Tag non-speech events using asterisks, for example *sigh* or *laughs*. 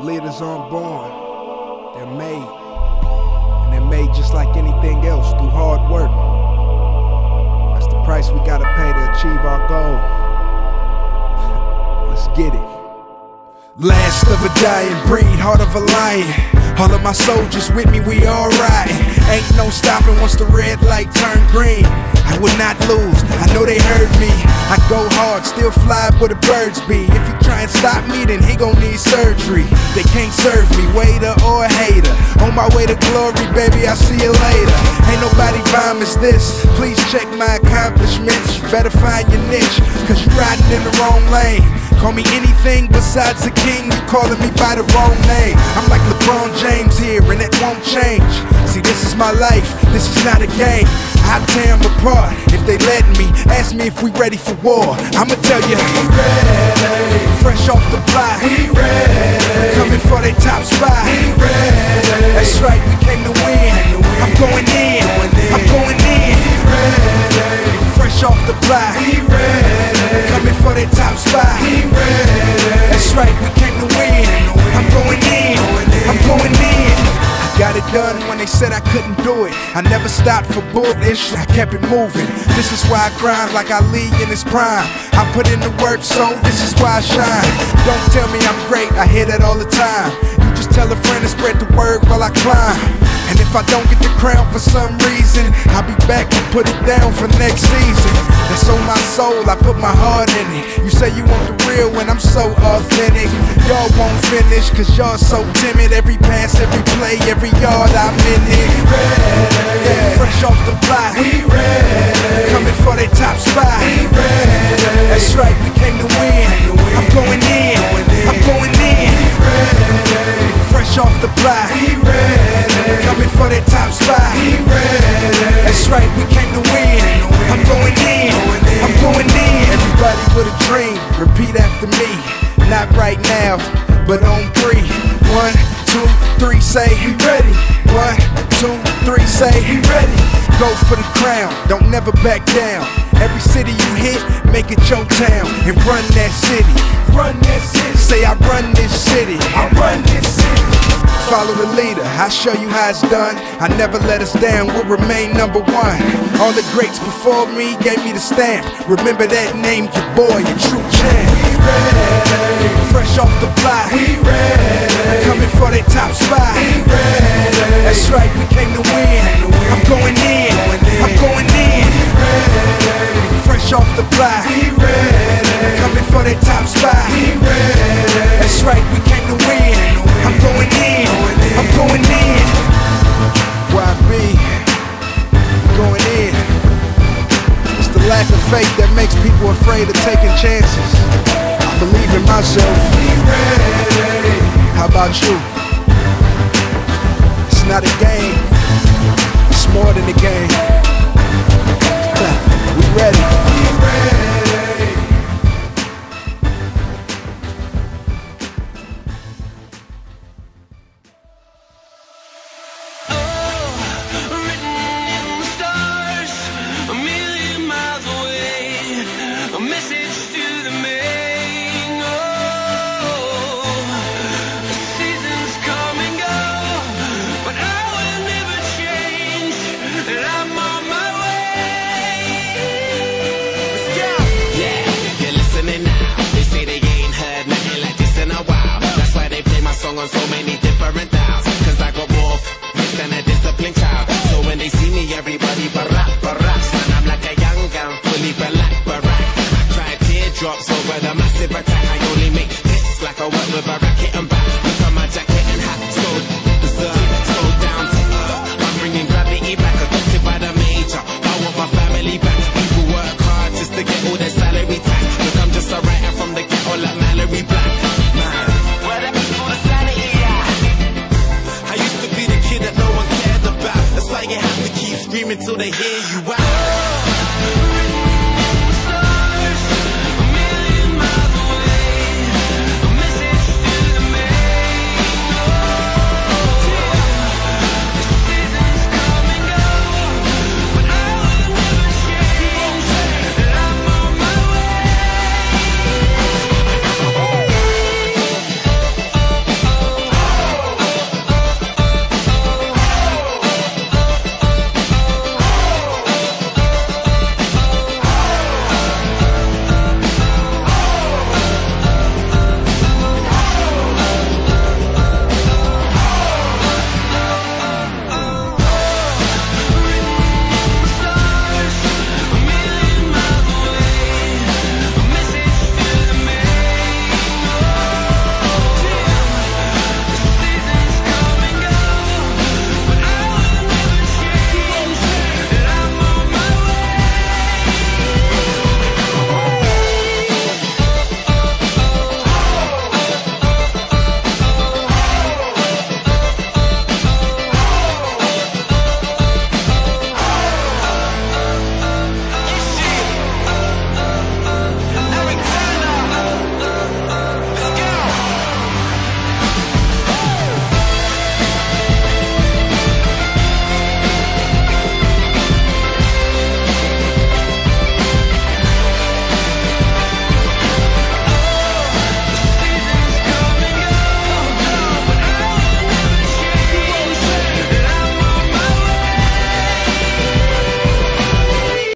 Leaders aren't born, they're made. And they're made just like anything else through hard work. That's the price we gotta pay to achieve our goal. *laughs* Let's get it. Last of a dying breed, heart of a lion. All of my soldiers with me, we all riding. Ain't no stopping once the red light turn green. I will not lose, I know they heard me. I go hard, still fly where the birds be. If you try and stop me, then he gon' need surgery. They can't serve me, waiter or hater. On my way to glory, baby, I'll see you later. Ain't nobody bomb as this. Please check my accomplishments. You better find your niche, cause you riding in the wrong lane. Call me anything besides a king, You're calling me by the wrong name. I'm like LeBron James here, and it won't change. See, this is my life, this is not a game. I'll tear them apart if they let me. Ask me if we ready for war. I'ma tell you, ready. Fresh off the top spot, we ready. That's right, we came to win. I'm going in, I'm going in. Got it done when they said I couldn't do it. I never stopped for bullish, I kept it moving. This is why I grind like I lead in his prime. I put in the work, so this is why I shine. Don't tell me I'm great, I hear that all the time. You just tell a friend to spread the word while I climb. And if I don't get the crown for some reason, I'll be back and put it down for next season. That's on my soul, I put my heart in it. You say you want the real when I'm so authentic. Y'all won't finish, cause y'all so timid. Every pass, every play, every yard I'm in it. Yeah, fresh off the block. We ready. Coming for their top spot. We ready. That's right, we came to win. I'm going in. With a dream, repeat after me. Not right now, but on three. One, two, three, say we ready. One, two, three, say we ready. Go for the crown, don't never back down. Every city you hit, make it your town and run that city. Run that city. Say I run this city. I run this city. Follow the leader, I'll show you how it's done. I never let us down, we'll remain number one. All the greats before me gave me the stamp. Remember that name, your boy, your true champ. We ready. Fresh off the block. We ready. Coming for that top spot. We ready. That's right, we came to win. The block. We ready. Coming for that top spot. We ready. That's right, we came to win. I'm going in. I'm going in. YB. Going in. It's the lack of faith that makes people afraid of taking chances. I believe in myself. How about you? It's not a game. It's more than a game. wrong on so many different dials. Cause I got more f- than a disciplined child. So when they see me, everybody barack, barack. Son, I'm like a young gun, fully black, barack. I cry teardrops over the massive attack. I only make hits like I work with a racket and back. Look on my jacket and hat, so deserved, so down to earth. I'm bringing gravity back, adopted by the major. I want my family back. why you have to keep screaming till they hear you out.